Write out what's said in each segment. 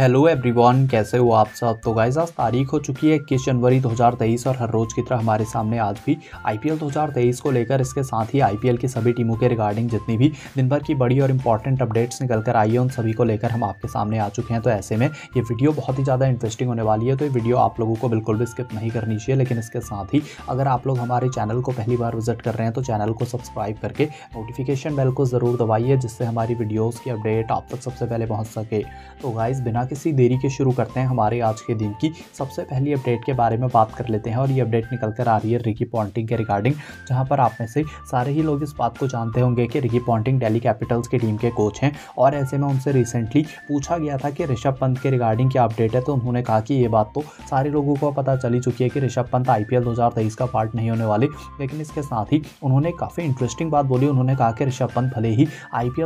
Hello everyone, कैसे हो आप सब? तो गाइज़ आज तारीख हो चुकी है इक्कीस जनवरी 2023 और हर रोज़ की तरह हमारे सामने आज भी आईपीएल 2023 को लेकर इसके साथ ही आईपीएल की सभी टीमों के रिगार्डिंग जितनी भी दिन भर की बड़ी और इंपॉर्टेंट अपडेट्स निकल कर आई है, उन सभी को लेकर हम आपके सामने आ चुके हैं। तो ऐसे में ये वीडियो बहुत ही ज़्यादा इंटरेस्टिंग होने वाली है तो ये वीडियो आप लोगों को बिल्कुल भी स्किप नहीं करनी चाहिए। लेकिन इसके साथ ही अगर आप लोग हमारे चैनल को पहली बार विज़िट कर रहे हैं तो चैनल को सब्सक्राइब करके नोटिफिकेशन बेल को ज़रूर दबाइए, जिससे हमारी वीडियोज़ की अपडेट आप तक सबसे पहले पहुँच सके। तो गाइज़ बिना किसी देरी के शुरू करते हैं हमारे आज के दिन की। सबसे पहली अपडेट के बारे में बात कर लेते हैं और ये अपडेट निकल कर आ रही है रिकी पॉन्टिंग के रिगार्डिंग, जहाँ पर आप में से सारे ही लोग इस बात को जानते होंगे कि रिकी पॉन्टिंग डेली कैपिटल्स की टीम के कोच हैं और ऐसे में उनसे रिसेंटली पूछा गया था कि ऋषभ पंत के रिगार्डिंग क्या अपडेट है तो उन्होंने कहा कि ये बात तो सारे लोगों को पता चली चुकी है कि ऋषभ पंत आई पी का पार्ट नहीं होने वाले, लेकिन इसके साथ ही उन्होंने काफ़ी इंटरेस्टिंग बात बोली। उन्होंने कहा कि ऋषभ पंत भले ही आई पी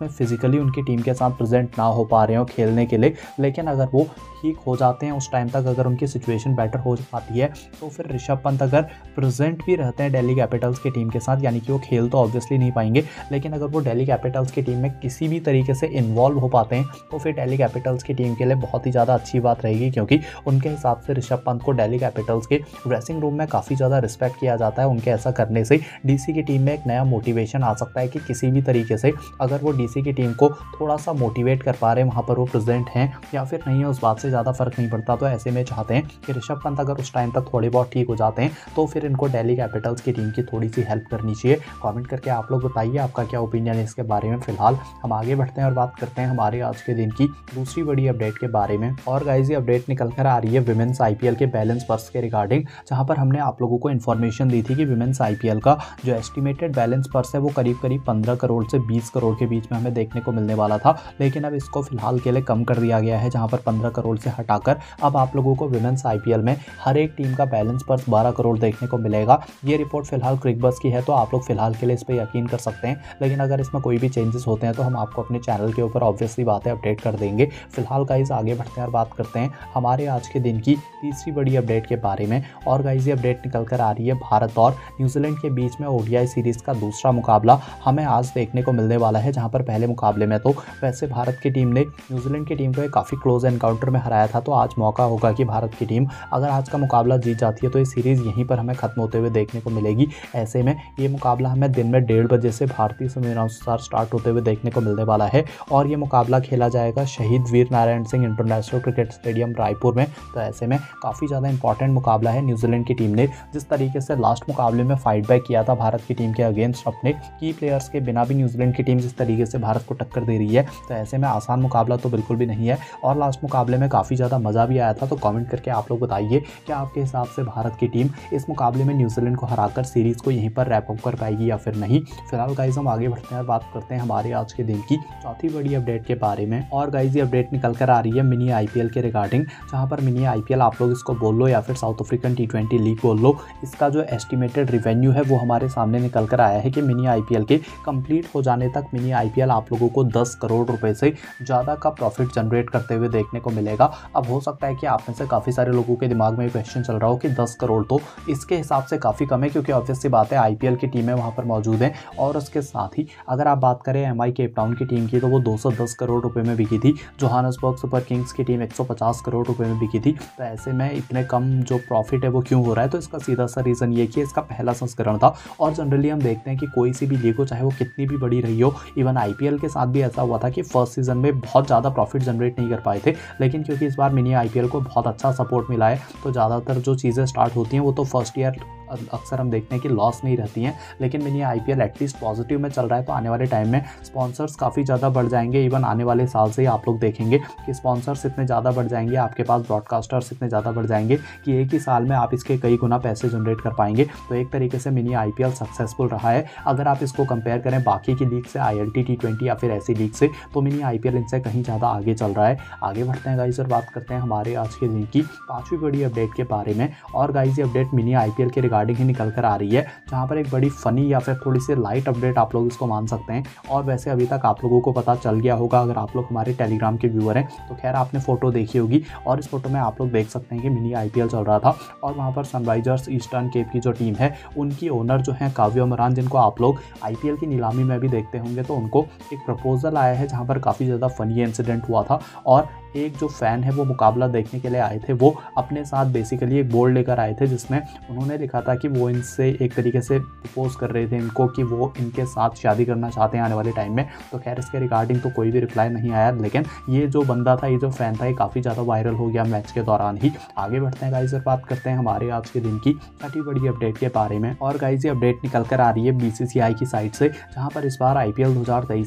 में फिजिकली उनकी टीम के साथ प्रेजेंट ना हो पा रहे हो खेलने के लिए लेकिन अगर वो ठीक हो जाते हैं, उस टाइम तक अगर उनकी सिचुएशन बेटर हो पाती है तो फिर ऋषभ पंत अगर प्रेजेंट भी रहते हैं दिल्ली कैपिटल्स की टीम के साथ, यानी कि वो खेल तो ऑब्वियसली नहीं पाएँगे, लेकिन अगर वो दिल्ली कैपिटल्स की टीम में किसी भी तरीके से इन्वॉल्व हो पाते हैं तो फिर दिल्ली कैपिटल्स की टीम के लिए बहुत ही ज़्यादा अच्छी बात रहेगी, क्योंकि उनके हिसाब से ऋषभ पंत को दिल्ली कैपिटल्स के ड्रेसिंग रूम में काफ़ी ज़्यादा रिस्पेक्ट किया जाता है, उनके ऐसा करने से डीसी की टीम में एक नया मोटिवेशन आ सकता है कि किसी भी तरीके से अगर वो डीसी की टीम को थोड़ा सा मोटिवेट कर पा रहे हैं, वहाँ पर वो प्रेजेंट हैं, या फिर नहीं है, उस बात से ज़्यादा फ़र्क नहीं पड़ता। तो ऐसे में चाहते हैं कि ऋषभ पंत अगर उस टाइम तक थोड़े बहुत ठीक हो जाते हैं तो फिर इनको डेली कैपिटल्स की टीम की थोड़ी सी हेल्प करनी चाहिए। कॉमेंट करके आप लोग बताइए आपका क्या ओपिनियन है इसके बारे में फ़िलहाल। हम आगे बढ़ते हैं और बात करते हैं हमारे आज के दिन की दूसरी बड़ी अपडेट के बारे में। और गाइज़ ये अपडेट निकल कर आ रही है विमेंस आईपीएल के बैलेंस पर्स के रिगार्डिंग जहाँ पर हमने आप लोगों को इन्फॉर्मेशन दी थी कि विमेंस आईपीएल का जो एस्टिमेटेड बैलेंस पर्स है, वो करीब करीब पंद्रह करोड़ से बीस करोड़ के बीच में हमें देखने को मिलने वाला था। लेकिन अब इसको फ़िलहाल के लिए कम कर दिया गया है, जहाँ पर पंद्रह करोड़ से हटाकर अब आप लोगों को विमेंस आईपीएल में हर एक टीम का बैलेंस पर्स 12 करोड़ देखने को मिलेगा। ये रिपोर्ट फ़िलहाल क्रिकबस की है तो आप लोग फ़िलहाल के लिए इस पर यकीन कर सकते हैं। लेकिन अगर इसमें कोई भी चेंजेस होते हैं तो हम आपको अपने चैनल के ऊपर ऑब्वियसली बातें अपडेट कर देंगे। फ़िलहाल गाइज़ आगे बढ़ते हैं और बात करते हैं हमारे आज के दिन की तीसरी बड़ी अपडेट के बारे में। और गाइज़ ये अपडेट निकल कर आ रही है भारत और न्यूजीलैंड के बीच में ओडीआई सीरीज़ का दूसरा मुकाबला हमें आज देखने को मिलने वाला है, जहाँ पर पहले मुकाबले में तो वैसे भारत की टीम ने न्यूजीलैंड की टीम को काफ़ी क्लोज एनकाउंटर में हराया था तो आज मौका होगा कि भारत की टीम अगर आज का मुकाबला जीत जाती है तो ये सीरीज़ यहीं पर हमें खत्म होते हुए देखने को मिलेगी। ऐसे में ये मुकाबला हमें दिन में डेढ़ बजे से भारतीय समय अनुसार स्टार्ट होते हुए देखने को मिलने वाला है और ये मुकाबला खेला जाएगा Shaheed Veer Narayan Singh international cricket stadium Raipur में। तो ऐसे में काफ़ी ज़्यादा इंपॉर्टेंट मुकाबला है न्यूजीलैंड की टीम ने, जिस तरीके से लास्ट मुकाबले में फाइट बैक किया था भारत की टीम के अगेंस्ट अपने की प्लेयर्स के बिना भी न्यूजीलैंड की टीम जिस तरीके से भारत को टक्कर दे रही है। तो ऐसे में आसान मुकाबला तो बिल्कुल भी नहीं है। और लास्ट मुकाबले में काफ़ी ज़्यादा मज़ा भी आया था तो कमेंट करके आप लोग बताइए कि आपके हिसाब से भारत की टीम इस मुकाबले में न्यूजीलैंड को हराकर सीरीज़ को यहीं पर रैपअप कर पाएगी या फिर नहीं? फ़िलहाल गाइज़ हम आगे बढ़ते हैं और बात करते हैं हमारे आज के दिन की चौथी बड़ी अपडेट के बारे में। और गाइज़ ये अपडेट निकल कर आ रही है मिनी आईपीएल के रिगार्डिंग जहाँ पर मिनी आईपीएल आप लोग इसको बोल लो या फिर साउथ अफ्रीकन टी लीग बोल लो, इसका जो एस्टिमेटेड रिवेन्यू है वो हमारे सामने निकल कर आया है कि मिनी आईपीएल के कंप्लीट हो जाने तक मिनी आईपीएल आप लोगों को दस करोड़ रुपए से ज़्यादा का प्रॉफिट जनरेट करते हुए देखने को मिलेगा। अब हो सकता है कि आप में से काफ़ी सारे लोगों के दिमाग में क्वेश्चन चल रहा हो कि दस करोड़ तो इसके हिसाब से काफ़ी कम है, क्योंकि ऑब्वियस सी बात है आई की टीमें वहाँ पर मौजूद हैं। और उसके साथ ही अगर आप बात करें एम आई केप टाउन की टीम की तो वो 210 करोड़ रुपए में बिकी थी। जोहानसबर्ग सुपर किंग्स की टीम 150 करोड़ रुपए में बिकी थी। तो ऐसे में इतने कम जो प्रॉफिट है वो क्यों हो रहा है? तो इसका सीधा सा रीज़न ये कि इसका पहला संस्करण था। और जनरली हम देखते हैं कि कोई सी भी लीग हो, चाहे वो कितनी भी बड़ी रही हो इवन आईपीएल के साथ भी ऐसा हुआ था कि फ़र्स्ट सीज़न में बहुत ज़्यादा प्रॉफिट जनरेट नहीं कर पाए थे। लेकिन क्योंकि इस बार मिनी आईपीएल को बहुत अच्छा सपोर्ट मिला है तो ज़्यादातर जो चीज़ें स्टार्ट होती हैं, वो तो फ़र्स्ट ईयर अक्सर हम देखते हैं कि लॉस नहीं रहती हैं। लेकिन mini I P at least positive में चल रहा है तो आने वाले टाइम में स्पॉन्सर्स काफ़ी ज़्यादा बढ़ जाएँगे। इवन आने वाले साल से ही आप लोग देखेंगे कि स्पॉन्सर्स इतने ज़्यादा बढ़ जाएँगे, आपके पास ब्रॉडकास्टर्स इतने ज़्यादा बढ़ जाएँगे कि एक ही साल में आप इसके कई गुना पैसे जनरेट कर पाएँगे। तो एक तरीके से मिनी आईपीएल सक्सेसफुल रहा है। अगर आप इसको कंपेयर करें बाकी की लीग से आई एल या फिर ऐसी लीग से तो मिनी आई इनसे कहीं ज़्यादा आगे चल रहा है। आगे बढ़ते हैं गाइज़ और बात करते हैं हमारे आज के दिन की पाँचवीं बड़ी अपडेट के बारे में। और गाइज़ ये अपडेट मिनी आईपीएल के रिगार्डिंग ही निकल कर आ रही है, जहाँ पर एक बड़ी फ़नी या फिर थोड़ी सी लाइट अपडेट आप लोग इसको मान सकते हैं। और वैसे अभी तक आप लोगों को पता चल गया होगा, अगर आप लोग हमारे टेलीग्राम के व्यूअर हैं तो खैर आपने फ़ोटो देखी होगी। और इस फ़ोटो में आप लोग देख सकते हैं कि मिनी आईपीएल चल रहा था। और वहाँ पर सनराइजर्स ईस्टर्न केप की जो टीम है, उनकी ओनर जो है, काव्य मरान जिनको आप लोग आईपीएल की नीलामी में भी देखते होंगे तो उनको एक प्रपोजल आया है, जहाँ पर काफ़ी ज़्यादा फ़नी इंसिडेंट हुआ था। और एक जो फ़ैन है, वो मुकाबला देखने के लिए आए थे, वो अपने साथ बेसिकली एक बोर्ड लेकर आए थे, जिसमें उन्होंने लिखा था कि वो इनसे एक तरीके से प्रपोज कर रहे थे इनको कि वो इनके साथ शादी करना चाहते हैं आने वाले टाइम में। तो खैर, इसके रिगार्डिंग तो कोई भी रिप्लाई नहीं आया, लेकिन ये जो बंदा था, ये जो फ़ैन था, ये काफ़ी ज़्यादा वायरल हो गया मैच के दौरान ही। आगे बढ़ते हैं गाइज़ और बात करते हैं हमारे आज के दिन की छठी बड़ी अपडेट के बारे में। और गाइज़ ये अपडेट निकल कर आ रही है बीसीसीआई की साइड से, जहाँ पर इस बार आई पी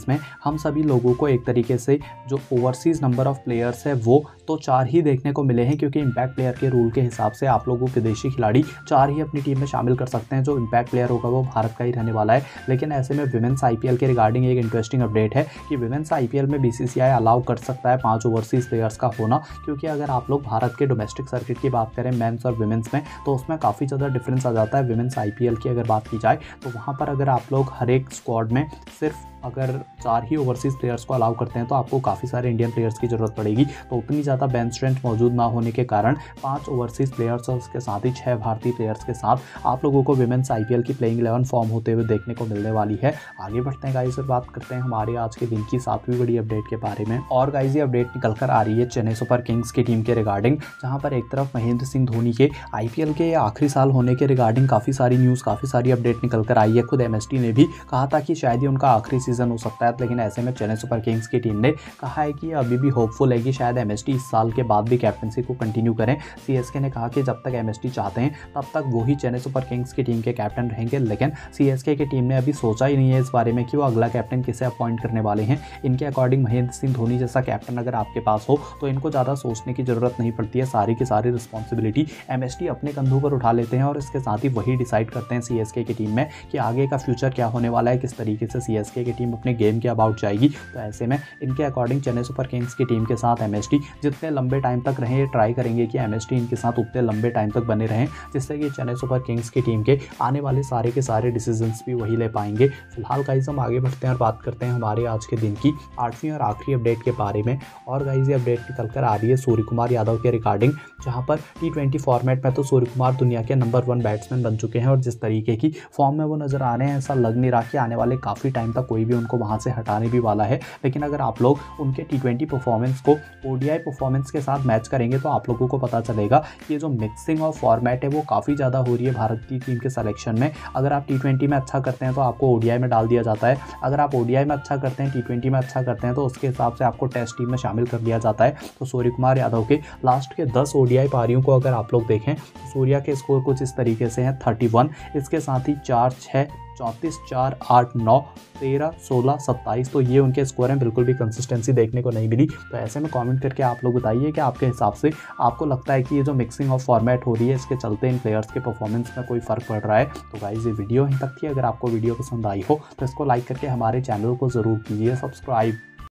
में हम सभी लोगों को एक तरीके से जो ओवरसीज़ नंबर ऑफ़ प्लेयर्स है वो तो चार ही देखने को मिले हैं क्योंकि इम्पैक्ट प्लेयर के रूल के हिसाब से आप लोगों विदेशी खिलाड़ी चार ही अपनी टीम में शामिल कर सकते हैं, जो इम्पैक्ट प्लेयर होगा वो भारत का ही रहने वाला है। लेकिन ऐसे में विमेंस आईपीएल के रिगार्डिंग एक इंटरेस्टिंग अपडेट है कि विमेंस आई में बीसीसीआई अलाउ कर सकता है पाँच ओवरसीज़ प्लेयर्स का होना, क्योंकि अगर आप लोग भारत के डोमेस्टिक सर्किट की बात करें मेन्स और विमेंस में तो उसमें काफ़ी ज़्यादा डिफरेंस आ जाता है विमेंस आई की अगर बात की जाए तो वहाँ पर अगर आप लोग हर एक स्क्वाड में सिर्फ़ अगर चार ही ओवरसीज़ प्लेयर्स को अलाउ करते हैं तो आपको काफ़ी सारे इंडियन प्लेयर्स की ज़रूरत पड़ेगी। तो उतनी ज़्यादा बेंच स्ट्रेंथ मौजूद ना होने के कारण पाँच ओवरसीज़ प्लेयर्स और उसके साथ ही छः भारतीय प्लेयर्स के साथ आप लोगों को विमेंस आई की प्लेइंग इलेवन फॉर्म होते हुए देखने को मिलने वाली है। आगे बढ़ते हैं गाइज़ और बात करते हैं हमारे आज के दिन की सातवीं बड़ी अपडेट के बारे में। और गाइज़ ये अपडेट निकल कर आ रही है चेन्नई सुपर किंग्स की टीम के रिगार्डिंग जहाँ पर एक तरफ़ महेंद्र सिंह धोनी के आईपीएल के आखिरी साल होने के रिगार्डिंग काफ़ी सारी न्यूज़ काफ़ी सारी अपडेट निकल कर आई है। खुद एमएसटी ने भी कहा था कि शायद ही उनका आखिरी सीज़न हो सकता है, लेकिन ऐसे में चेन्नई सुपर किंग्स की टीम ने कहा है कि अभी भी होपफुल है कि शायद एम इस साल के बाद भी कैप्टनसी को कंटिन्यू करें। सीएसके ने कहा कि जब तक एमएसटी चाहते हैं, तब तक वही चेन्नई सुपर किंग्स की टीम के कैप्टन रहेंगे, लेकिन सीएसके की टीम ने अभी सोचा ही नहीं है इस बारे में कि वो अगला कैप्टन किसे अपॉइंट करने वाले हैं। इनके अकॉर्डिंग महेंद्र सिंह धोनी जैसा कैप्टन अगर आपके पास हो तो इनको ज़्यादा सोचने की ज़रूरत नहीं पड़ती है। सारी की सारी रिस्पॉन्सिबिलिटी एम अपने कंधों पर उठा लेते हैं और इसके साथ ही वही डिसाइड करते हैं सीएसके की टीम में कि आगे का फ्यूचर क्या होने वाला है, किस तरीके से सी की टीम अपने गेम के अबाउट जाएगी। तो ऐसे में इनके अकॉर्डिंग चेन्नई सुपर किंग्स की टीम के साथ एम जितने लंबे टाइम तक रहें ट्राई करेंगे कि एम इनके साथ उतने लंबे टाइम तक बने रहें, जिससे कि चेन्नई सुपर किंग्स की टीम के आने वाले सारे के सारे डिसीजंस भी वही ले पाएँगे। फ़िलहाल गाइज़ हम आगे बढ़ते हैं और बात करते हैं हमारे आज के दिन की आठवीं और आखिरी अपडेट के बारे में। और गाइज़ ये अपडेट निकल कर आ रही है सूर्य कुमार यादव के रिगार्डिंग जहाँ पर टी ट्वेंटी फॉर्मेट में तो सूर्य कुमार दुनिया के नंबर वन बैट्समैन बन चुके हैं और जिस तरीके की फॉर्म में वो नज़र आ रहे हैं, ऐसा लग नहीं रहा कि आने वाले काफ़ी टाइम तक कोई उनको वहाँ से हटाने भी वाला है। लेकिन अगर आप लोग उनके टी ट्वेंटी परफॉर्मेंस को ओडीआई परफॉर्मेंस के साथ मैच करेंगे तो आप लोगों को पता चलेगा कि जो मिक्सिंग और फॉर्मेट है, वो काफ़ी ज़्यादा हो रही है भारत की टीम के सलेक्शन में। अगर आप टी में अच्छा करते हैं तो आपको ओडीआई में डाल दिया जाता है। अगर आप ओडीआई में अच्छा करते हैं टी में अच्छा करते हैं तो उसके हिसाब से आपको टेस्ट टीम में शामिल कर दिया जाता है। तो सूर्य कुमार यादव के लास्ट के दस ओ पारियों को अगर आप लोग देखें तो सूर्या के स्कोर कुछ इस तरीके से हैं थर्टी इसके साथ ही चार छः चौंतीस चार आठ नौ तेरह सोलह सत्ताईस। तो ये उनके स्कोर हैं, बिल्कुल भी कंसिस्टेंसी देखने को नहीं मिली। तो ऐसे में कमेंट करके आप लोग बताइए कि आपके हिसाब से आपको लगता है कि ये जो मिक्सिंग ऑफ़ फॉर्मेट हो रही है, इसके चलते इन प्लेयर्स के परफॉर्मेंस में कोई फ़र्क पड़ रहा है? तो गाइज़ ये वीडियो यहीं तक थी। अगर आपको वीडियो पसंद आई हो तो इसको लाइक करके हमारे चैनल को ज़रूर कीजिए। सब्सक्राइब